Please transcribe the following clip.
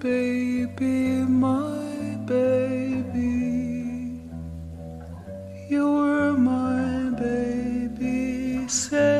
baby, my baby. You're my baby, say